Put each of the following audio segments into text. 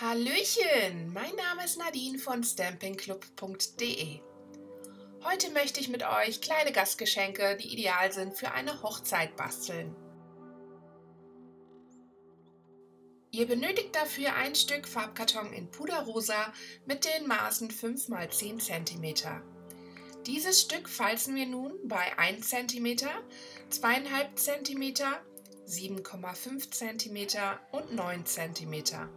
Hallöchen, mein Name ist Nadine von stampingclub.de. Heute möchte ich mit euch kleine Gastgeschenke, die ideal sind für eine Hochzeit, basteln. Ihr benötigt dafür ein Stück Farbkarton in Puderrosa mit den Maßen 5 x 10 cm. Dieses Stück falzen wir nun bei 1 cm, 2,5 cm, 7,5 cm und 9 cm.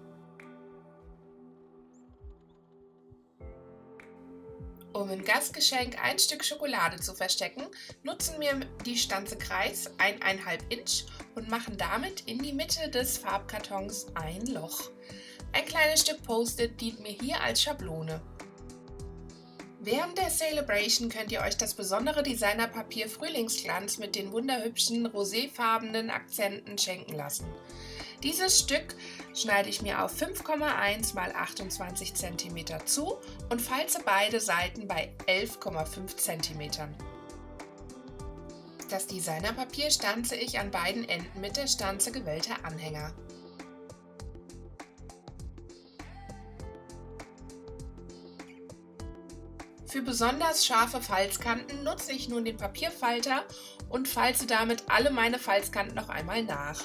Um im Gastgeschenk ein Stück Schokolade zu verstecken, nutzen wir die Stanze Kreis 1,5 Inch und machen damit in die Mitte des Farbkartons ein Loch. Ein kleines Stück Post-it dient mir hier als Schablone. Während der Celebration könnt ihr euch das besondere Designerpapier Frühlingsglanz mit den wunderhübschen roséfarbenen Akzenten schenken lassen. Dieses Stück schneide ich mir auf 5,1 x 28 cm zu und falze beide Seiten bei 11,5 cm. Das Designerpapier stanze ich an beiden Enden mit der Stanze gewellter Anhänger. Für besonders scharfe Falzkanten nutze ich nun den Papierfalter und falze damit alle meine Falzkanten noch einmal nach.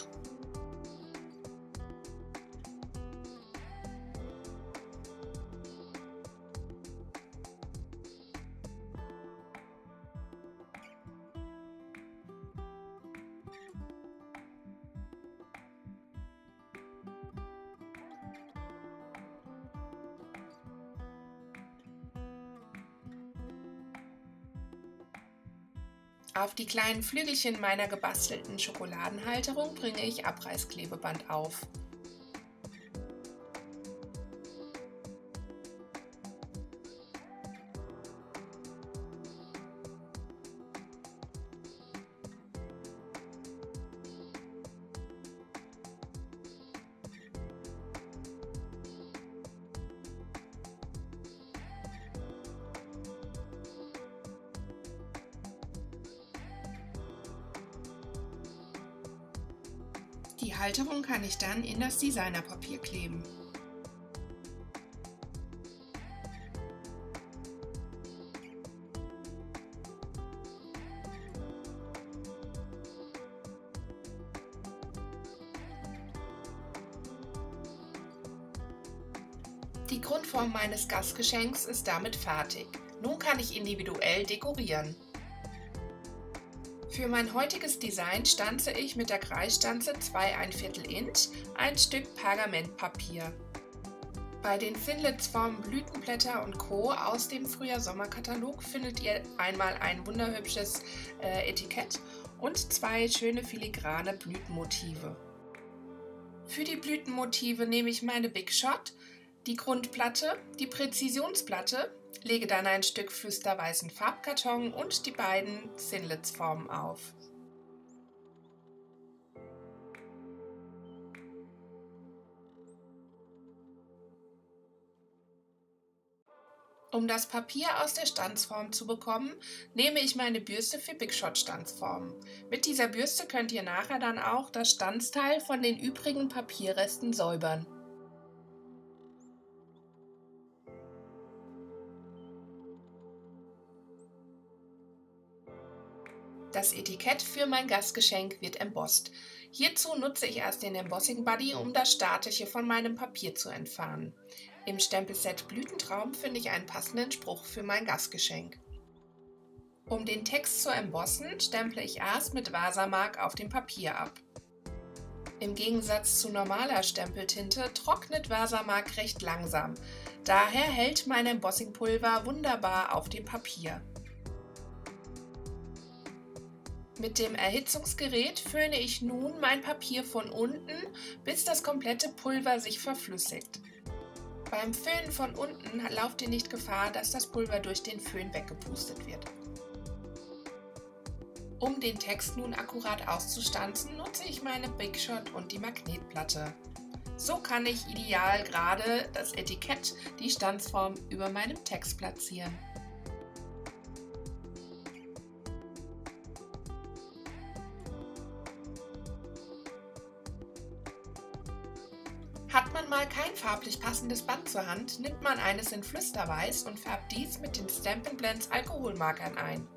Auf die kleinen Flügelchen meiner gebastelten Schokoladenhalterung bringe ich Abreißklebeband auf. Die Halterung kann ich dann in das Designerpapier kleben. Die Grundform meines Gastgeschenks ist damit fertig. Nun kann ich individuell dekorieren. Für mein heutiges Design stanze ich mit der Kreisstanze 2 1 Viertel Inch ein Stück Pergamentpapier. Bei den Finlitsformen Blütenblätter und Co. aus dem Frühjahr-Sommer-Katalog findet ihr einmal ein wunderhübsches äh, Etikett und zwei schöne filigrane Blütenmotive. Für die Blütenmotive nehme ich meine Big Shot, die Grundplatte, die Präzisionsplatte, Lege dann ein Stück flüsterweißen Farbkarton und die beiden Thinlitsformen auf. Um das Papier aus der Stanzform zu bekommen, nehme ich meine Bürste für Big Shot Stanzformen. Mit dieser Bürste könnt ihr nachher dann auch das Stanzteil von den übrigen Papierresten säubern. Das Etikett für mein Gastgeschenk wird embossed. Hierzu nutze ich erst den Embossing Buddy, um das Statische von meinem Papier zu entfernen. Im Stempelset Blütentraum finde ich einen passenden Spruch für mein Gastgeschenk. Um den Text zu embossen, stemple ich erst mit Wasamark auf dem Papier ab. Im Gegensatz zu normaler Stempeltinte trocknet Wasamark recht langsam. Daher hält mein Embossingpulver wunderbar auf dem Papier. Mit dem Erhitzungsgerät föhne ich nun mein Papier von unten, bis das komplette Pulver sich verflüssigt. Beim Föhnen von unten lauft ihr nicht Gefahr, dass das Pulver durch den Föhn weggepustet wird. Um den Text nun akkurat auszustanzen, nutze ich meine Big Shot und die Magnetplatte. So kann ich ideal gerade das Etikett, die Stanzform über meinem Text platzieren. Man mal kein farblich passendes Band zur Hand, nimmt man eines in Flüsterweiß und färbt dies mit den Stampin' Blends Alkoholmarkern ein.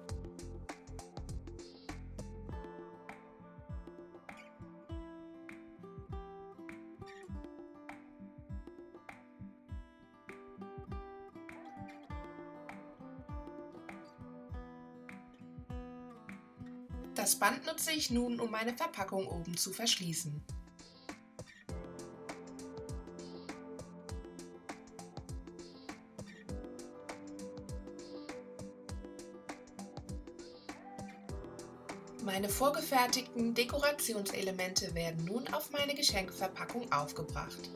Das Band nutze ich nun, um meine Verpackung oben zu verschließen. Meine vorgefertigten Dekorationselemente werden nun auf meine Geschenkverpackung aufgebracht.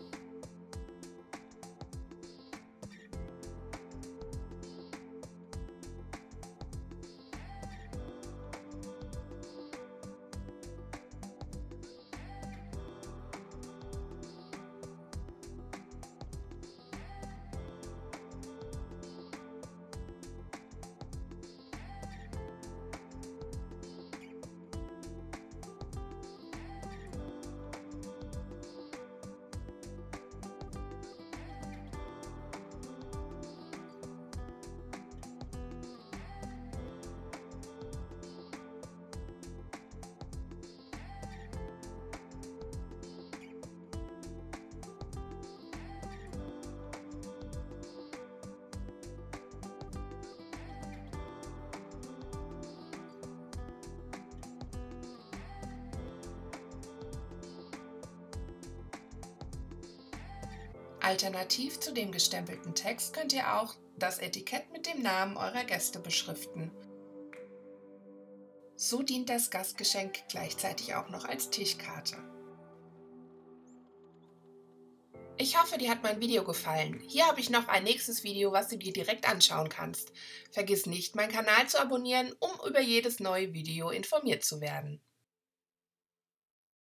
Alternativ zu dem gestempelten Text könnt ihr auch das Etikett mit dem Namen eurer Gäste beschriften. So dient das Gastgeschenk gleichzeitig auch noch als Tischkarte. Ich hoffe, dir hat mein Video gefallen. Hier habe ich noch ein nächstes Video, was du dir direkt anschauen kannst. Vergiss nicht, meinen Kanal zu abonnieren, um über jedes neue Video informiert zu werden.